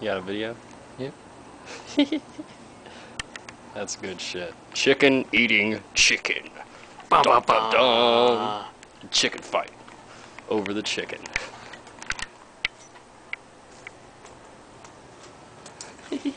You got a video? Yep. That's good shit. Chicken eating chicken. Dum, bum, dum. Chicken fight. Over the chicken.